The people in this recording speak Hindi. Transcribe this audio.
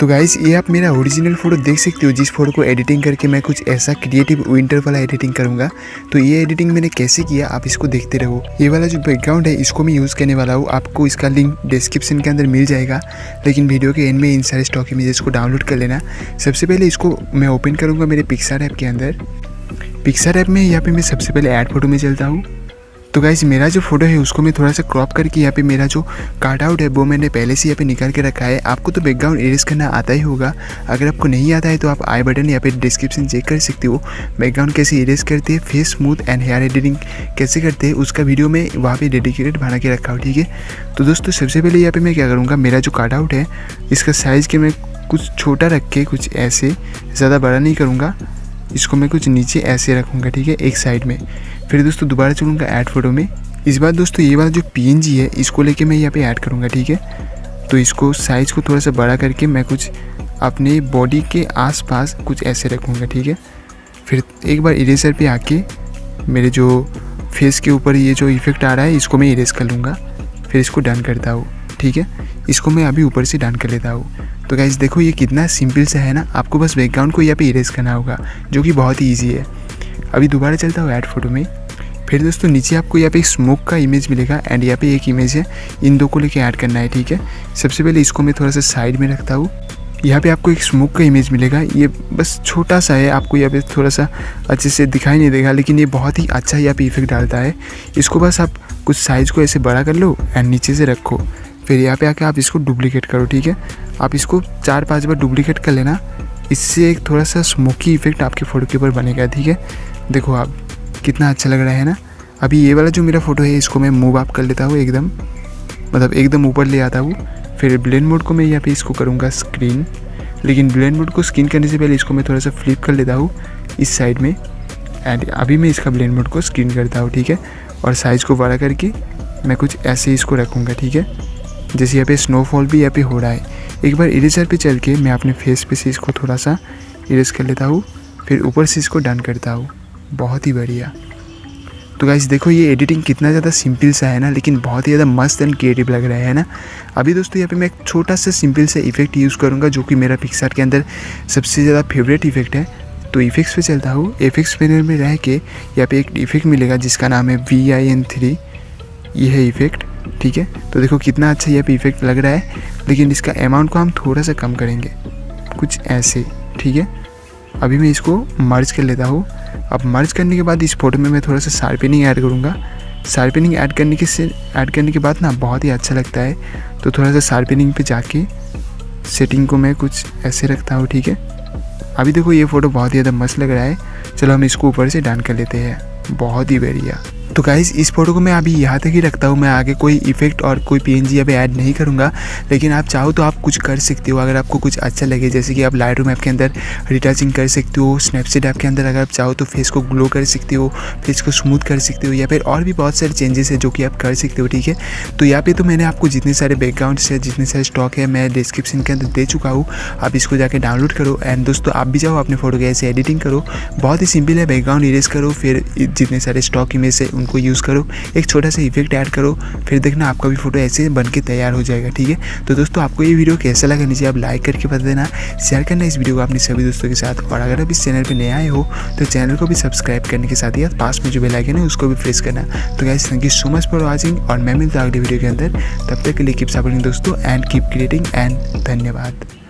तो गाइस ये आप मेरा ओरिजिनल फ़ोटो देख सकते हो, जिस फ़ोटो को एडिटिंग करके मैं कुछ ऐसा क्रिएटिव विंटर वाला एडिटिंग करूँगा। तो ये एडिटिंग मैंने कैसे किया, आप इसको देखते रहो। ये वाला जो बैकग्राउंड है, इसको मैं यूज़ करने वाला हूँ। आपको इसका लिंक डिस्क्रिप्शन के अंदर मिल जाएगा। लेकिन वीडियो के एंड में इन सारे स्टॉक इमेजेस को डाउनलोड कर लेना। सबसे पहले इसको मैं ओपन करूँगा मेरे पिक्सर ऐप के अंदर। पिक्सर ऐप में यहाँ पे मैं सबसे पहले ऐड फ़ोटो में चलता हूँ। तो गाइज़ मेरा जो फ़ोटो है, उसको मैं थोड़ा सा क्रॉप करके यहाँ पे मेरा जो कार्ड आउट है, वो मैंने पहले से यहाँ पे निकाल के रखा है। आपको तो बैकग्राउंड इरेज करना आता ही होगा। अगर आपको नहीं आता है तो आप आई बटन यहाँ पे डिस्क्रिप्शन चेक कर सकते हो। बैकग्राउंड कैसे इरेज करते हैं face smooth and hair editing कैसे करते हैं, उसका वीडियो में वहाँ पर डेडिकेटेड बना के रखा हूँ, ठीक है? तो दोस्तों, सबसे पहले यहाँ पर मैं क्या करूँगा, मेरा जो कार्ड आउट है, इसका साइज़ के मैं कुछ छोटा रख के, कुछ ऐसे ज़्यादा बड़ा नहीं करूँगा। इसको मैं कुछ नीचे ऐसे रखूँगा, ठीक है, एक साइड में। फिर दोस्तों दोबारा चलूँगा ऐड फ़ोटो में। इस बार दोस्तों ये वाला जो पीएनजी है, इसको लेके मैं यहाँ पे ऐड करूँगा, ठीक है? तो इसको साइज़ को थोड़ा सा बड़ा करके मैं कुछ अपने बॉडी के आसपास कुछ ऐसे रखूँगा, ठीक है? फिर एक बार इरेजर पे आके मेरे जो फेस के ऊपर ये जो इफ़ेक्ट आ रहा है, इसको मैं इरेज कर लूँगा। फिर इसको डन करता हूँ, ठीक है? इसको मैं अभी ऊपर से डन कर लेता हूँ। तो गाइज़ देखो ये कितना सिंपल सा है ना? आपको बस बैकग्राउंड को यहाँ पे इरेज करना होगा, जो कि बहुत ही ईजी है। अभी दोबारा चलता हूँ ऐड फ़ोटो में। फिर दोस्तों, नीचे आपको यहाँ पे एक स्मोक का इमेज मिलेगा एंड यहाँ पे एक इमेज है। इन दो को लेके ऐड करना है, ठीक है? सबसे पहले इसको मैं थोड़ा सा साइड में रखता हूँ। यहाँ पे आपको एक स्मोक का इमेज मिलेगा। ये बस छोटा सा है, आपको यहाँ पे थोड़ा सा अच्छे से दिखाई नहीं देगा, लेकिन ये बहुत ही अच्छा यहाँ पे इफ़ेक्ट डालता है। इसको बस आप कुछ साइज़ को ऐसे बड़ा कर लो एंड नीचे से रखो। फिर यहाँ पे आके आप इसको डुप्लीकेट करो, ठीक है? आप इसको चार पाँच बार डुप्लीकेट कर लेना। इससे एक थोड़ा सा स्मोकी इफ़ेक्ट आपके फ़ोटो के ऊपर बनेगा, ठीक है? देखो आप, कितना अच्छा लग रहा है ना? अभी ये वाला जो मेरा फ़ोटो है, इसको मैं मूव अप कर लेता हूँ एकदम। मतलब एकदम ऊपर ले आता हूँ। फिर ब्लेंड मोड को मैं यहाँ पे इसको करूँगा स्क्रीन लेकिन ब्लेंड मोड को स्क्रीन करने से पहले इसको मैं थोड़ा सा फ्लिप कर लेता हूँ इस साइड में। एंड अभी मैं इसका ब्लेंड मोड को स्क्रीन करता हूँ, ठीक है? और साइज़ को बड़ा करके मैं कुछ ऐसे इसको रखूँगा, ठीक है? जैसे यहाँ पे स्नोफॉल भी यहाँ पे हो रहा है। एक बार इरेजर पे चल के मैं अपने फेस पे से इसको थोड़ा सा इरेज कर लेता हूँ। फिर ऊपर से इसको डन करता हूँ। बहुत ही बढ़िया। तो गाइस देखो ये एडिटिंग कितना ज़्यादा सिंपल सा है ना, लेकिन बहुत ही ज़्यादा मस्त एंड क्रिएटिव लग रहा है ना? अभी दोस्तों यहाँ पे मैं एक छोटा सा सिंपल सा इफ़ेक्ट यूज़ करूँगा, जो कि मेरा पिक्सार के अंदर सबसे ज़्यादा फेवरेट इफ़ेक्ट है। तो इफेक्ट्स पे चलता हूँ। इफेक्ट्स पैनल में रह के यहाँ पे एक इफ़ेक्ट मिलेगा, जिसका नाम है वी आई एन थ्री ये है इफ़ेक्ट ठीक है? तो देखो कितना अच्छा यहाँ पे इफ़ेक्ट लग रहा है, लेकिन इसका अमाउंट को हम थोड़ा सा कम करेंगे। कुछ ऐसे, ठीक है? अभी मैं इसको मर्ज कर लेता हूँ। अब मर्ज करने के बाद इस फ़ोटो में मैं थोड़ा सा शार्पनिंग ऐड करूँगा। शार्पनिंग ऐड करने के से, ऐड करने के बाद ना बहुत ही अच्छा लगता है। तो थोड़ा सा शार्पनिंग पे जाके सेटिंग को मैं कुछ ऐसे रखता हूँ, ठीक है? अभी देखो ये फ़ोटो बहुत ही ज़्यादा मस्त लग रहा है। चलो हम इसको ऊपर से डान कर लेते हैं। बहुत ही बढ़िया। तो गाइज़ इस फ़ोटो को मैं अभी यहाँ तक ही रखता हूँ। मैं आगे कोई इफ़ेक्ट और कोई पी अभी ऐड नहीं करूँगा। लेकिन आप चाहो तो आप कुछ कर सकते हो। अगर आपको कुछ अच्छा लगे, जैसे कि आप लाइट रूम ऐप के अंदर रिटचिंग कर सकते हो स्नैपचैट ऐप के अंदर अगर आप चाहो तो फेस को ग्लो कर सकते हो फेस को स्मूथ कर सकते हो, या फिर और भी बहुत सारे चेंजेस है जो कि आप कर सकते हो, ठीक है? तो यहाँ पे तो मैंने आपको जितने सारे बैकग्राउंड्स है, जितने सारे स्टॉक है, मैं डिस्क्रिप्शन के अंदर दे चुका हूँ। आप इसको जाकर डाउनलोड करो। एंड दोस्तों, आप भी जाओ, अपने फ़ोटो के ऐसे एडिटिंग करो। बहुत ही सिंपल है बैकग्राउंड इरेज करो, फिर जितने सारे स्टॉक इमेज है उनको यूज़ करो, एक छोटा सा इफ़ेक्ट ऐड करो, फिर देखना आपका भी फ़ोटो ऐसे बन के तैयार हो जाएगा, ठीक है? तो दोस्तों, आपको ये वीडियो कैसा लगा नीचे आप लाइक करके बता देना। शेयर करना इस वीडियो को अपने सभी दोस्तों के साथ। और अगर आप इस चैनल पर नए आए हो तो चैनल को भी सब्सक्राइब करने के साथ ही पास में जो बेलाइकन है, उसको भी प्रेस करना। तो guys thank you so much for watching और मैं मिलता अगले वीडियो के अंदर। तब तक के लिए कीप सपोर्टिंग दोस्तों एंड कीप क्रिएटिंग एंड धन्यवाद।